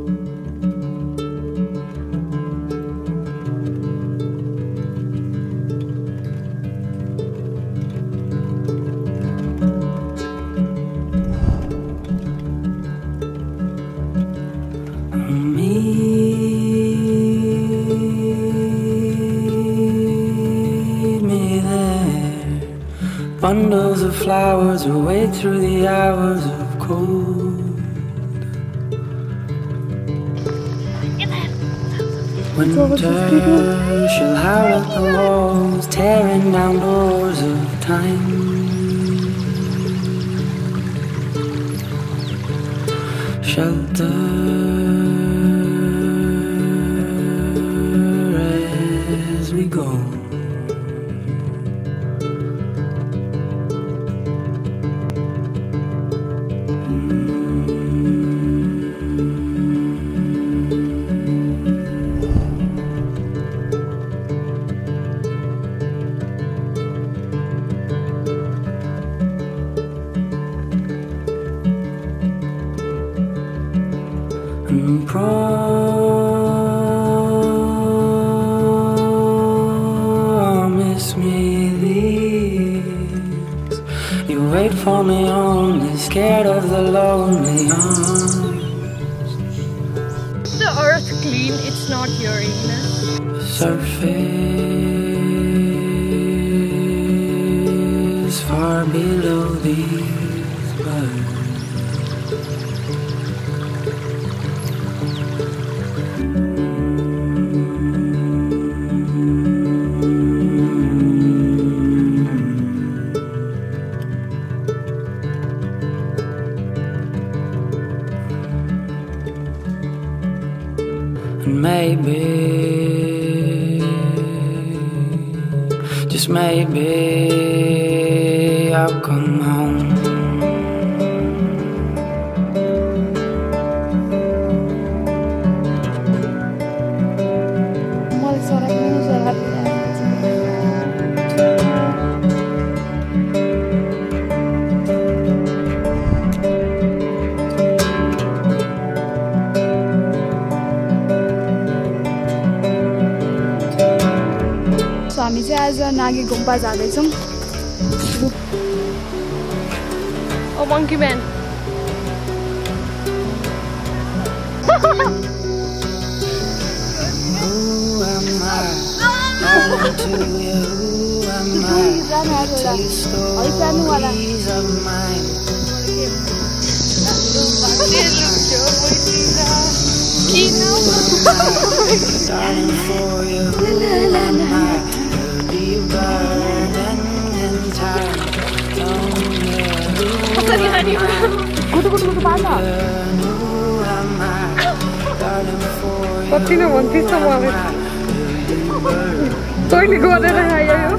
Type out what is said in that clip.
Meet me there. Bundles of flowers away through the hours of cold. Winter shall howl at the walls, tearing down doors of time. Shelter as we go. Promise me this. You wait for me only, scared of the lonely arms. the earth clean, it's not your Uranus. Surface far below these Maybe, just maybe, I'll come home. हामी चाहिँ आज नागी गुम्पा जाँदैछौँ ओ monkey man Darling, for you, who am I? कति नै भन्थिस् त गरेर आयो